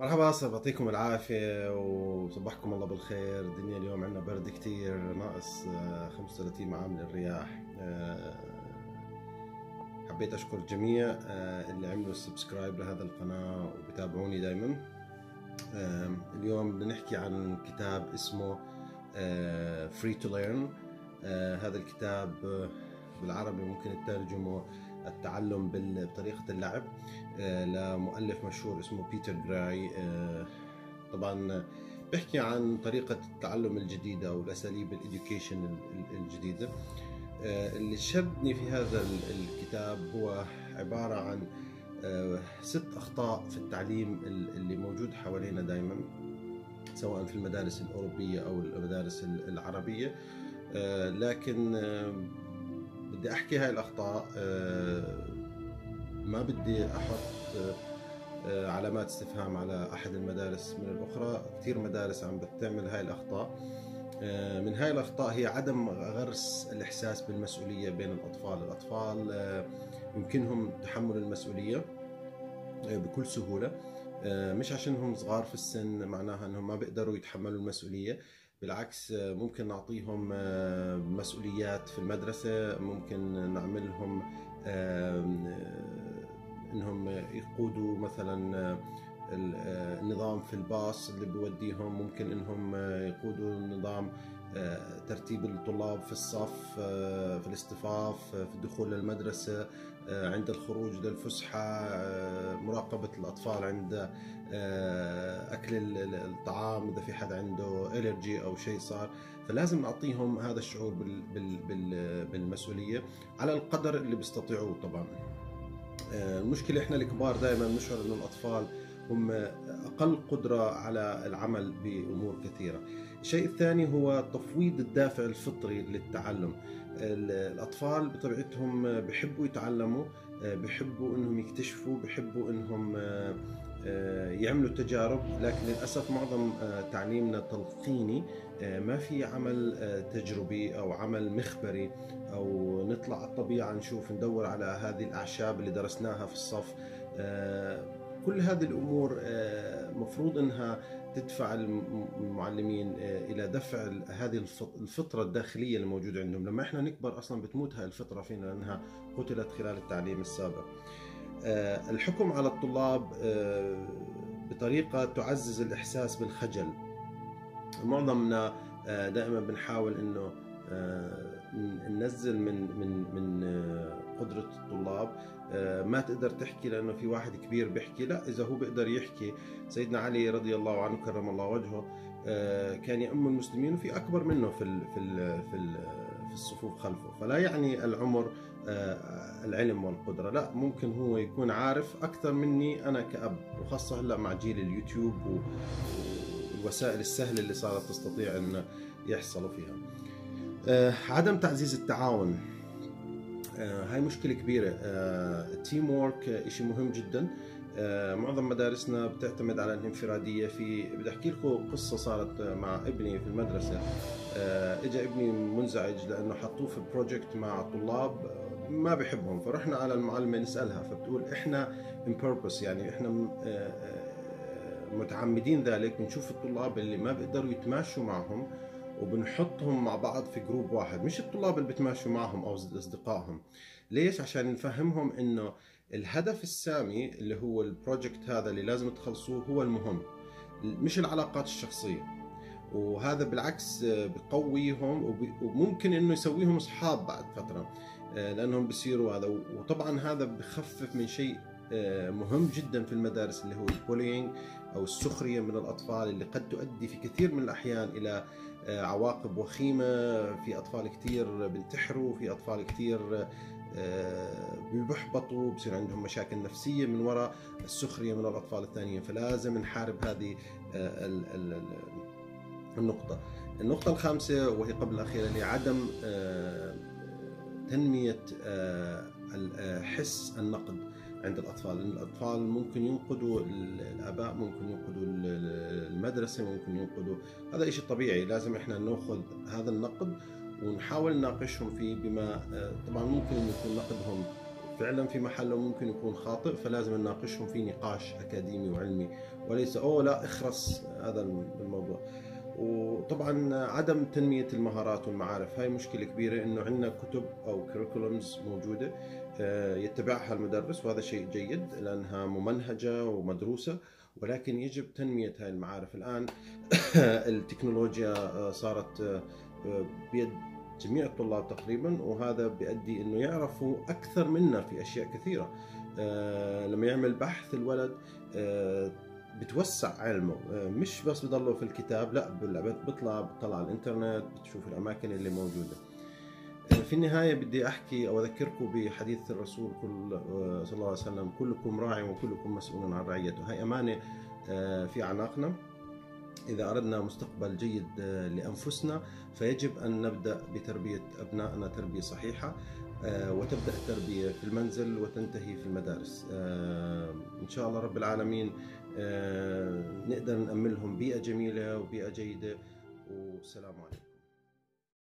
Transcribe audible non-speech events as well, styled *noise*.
مرحبا صاحب يعطيكم العافية وصبحكم الله بالخير. الدنيا اليوم عندنا برد كتير ناقص آه، 35 معامل الرياح آه، حبيت أشكر الجميع آه، اللي عملوا subscribe لهذا القناة وبتابعوني دايما. اليوم بنحكي عن كتاب اسمه Free to Learn هذا الكتاب آه، بالعربي ممكن تترجمه التعلم بطريقة اللعب. آه، لمؤلف مشهور اسمه بيتر جراي آه، طبعا بيحكي عن طريقة التعلم الجديدة والأساليب ال education الجديدة. آه، اللي شدني في هذا ال- الكتاب هو عبارة عن ست أخطاء في التعليم ال- اللي موجود حوالينا دائما سواء في المدارس الأوروبية أو المدارس ال- العربية. لكن بدي أحكي هاي الأخطاء آه، ما بدي أحط آه، آه، علامات استفهام على أحد المدارس من الأخرى. كثير مدارس عم بتعمل هاي الأخطاء. آه، من هاي الأخطاء هي عدم غرس الإحساس بالمسؤولية بين الأطفال آه، يمكنهم تحمل المسؤولية آه، بكل سهولة. آه، مش عشانهم صغار في السن معناها أنهم ما بيقدروا يتحملوا المسؤولية. بالعكس آه، ممكن نعطيهم آه، مسؤوليات في المدرسة ممكن نعملهم آه، إنهم يقودوا مثلا ال- النظام في الباص اللي بيوديهم ممكن إنهم يقودوا نظام ترتيب الطلاب في الصف في الاصطفاف في الدخول للمدرسة عند الخروج للفسحة مراقبة الأطفال عند آه، ال- الطعام إذا في حد عنده إلرجي أو شيء صار فلازم نعطيهم هذا الشعور بال- بال- بال- بالمسؤولية على القدر اللي بيستطيعوه طبعا. آه، المشكلة إحنا الكبار دائما نشعر أن الأطفال هم أقل قدرة على العمل بأمور كثيرة. الشيء الثاني هو تفويض الدافع الفطري للتعلم. ال- الأطفال بطبيعتهم بيحبوا يتعلموا بيحبوا أنهم يكتشفوا بيحبوا أنهم آه، آه، يعملوا تجارب. لكن للأسف معظم آه، تعليمنا تلقيني ما في عمل تجربي أو عمل مخبري أو نطلع على الطبيعة نشوف ندور على هذه الأعشاب اللي درسناها في الصف. كل هذه الأمور آه، مفروض إنها تدفع الم- المعلمين آه، إلى دفع هذه الف- الفطرة الداخلية اللي موجودة عندهم. لما إحنا نكبر أصلا بتموت هاي الفطرة فينا لأنها قتلت خلال التعليم السابق. آه، الحكم على الطلاب آه، بطريقة تعزز الإحساس بالخجل. معظمنا دائما بنحاول إنه آه، ن- ننزل من من من آه، قدرة الطلاب. آه، ما تقدر تحكي لأنه في واحد كبير بيحكي. لا إذا هو بيقدر يحكي. سيدنا علي رضي الله عنه كرم الله وجهه. آه، كان يؤم المسلمين وفي أكبر منه في ال في ال في ال في الصفوف خلفه. فلا يعني العمر العلم والقدرة. لا ممكن هو يكون عارف أكثر مني أنا كأب وخاصة هلأ مع جيل اليوتيوب والوسائل السهلة اللي صارت تستطيع إن يحصلوا فيها. عدم تعزيز التعاون. آه، هاي مشكلة كبيرة. ال teamwork شيء مهم جدا. آه، معظم مدارسنا بتعتمد على الانفرادية. في بدي أحكي لكم قصة صارت مع ابني في المدرسة. آه، إجا ابني منزعج لأنه حطوه في project مع طلاب آه، ما بحبهم. فرحنا على المعلمة نسألها. فبتقول إحنا in purpose يعني آه، آه، متعمدين ذلك. بنشوف الطلاب اللي ما بيقدروا يتماشوا معهم. وبنحطهم مع بعض في group واحد. مش الطلاب اللي بتماشوا معهم أو أصدقائهم. ليش؟ عشان نفهمهم إنه الهدف السامي اللي هو ال project هذا اللي لازم تخلصوه هو المهم مش العلاقات الشخصية. وهذا بالعكس بقويهم وممكن إنه يسويهم أصحاب بعد فترة آه، لأنهم بصيروا هذا. وطبعا هذا بخفف من شيء مهم جدا في المدارس اللي هو البولينج أو السخرية من الأطفال اللي قد تؤدي في كثير من الأحيان إلى آه، عواقب وخيمة. في أطفال كتير بينتحروا في أطفال كتير آه، بيحبطوا بصير عندهم مشاكل نفسية من وراء السخرية من الأطفال الثانيين. فلازم نحارب هذه آه، ال- ال- ال- النقطة. النقطة الخامسة وهي قبل الأخيرة اللي عدم آه، تنمية آه، آه، حس النقد. عند الأطفال لأن الأطفال ممكن ينقدوا ال- الآباء ممكن ينقدوا ال- ال- المدرسة ممكن ينقدوا هذا شيء طبيعي لازم إحنا نأخذ هذا النقد ونحاول نناقشهم فيه بما آه، طبعا ممكن يكون نقدهم فعلا في محله ممكن يكون خاطئ فلازم نناقشهم في نقاش أكاديمي وعلمي وليس أوه لا اخرس هذا الموضوع. وطبعا عدم تنمية المهارات والمعارف هاي مشكلة كبيرة إنه عندنا كتب أو كريكولمز موجودة آه، يتبعها المدرس وهذا شيء جيد لأنها ممنهجة ومدروسة ولكن يجب تنمية هاي المعارف. الآن *coughs* التكنولوجيا آه، صارت آه، بيد جميع الطلاب تقريبا وهذا بيؤدي إنه يعرفوا أكثر منا في أشياء كثيرة. لما يعمل بحث الولد بتوسع علمه مش بس بضله في الكتاب لا بيطلع بيطلع على الإنترنت بتشوف الأماكن اللي موجودة. في النهاية بدي أحكي أو أذكركم بحديث الرسول كل صلى الله عليه وسلم كلكم راع وكلكم مسؤول عن رعيته. هاي أمانة آه، في أعناقنا. إذا أردنا مستقبل جيد آه، لأنفسنا فيجب أن نبدأ بتربية أبنائنا تربية صحيحة آه، وتبدأ التربية في المنزل وتنتهي في المدارس. إن شاء الله رب العالمين نقدر نأمن لهم بيئة جميلة وبيئة جيدة. والسلام عليكم.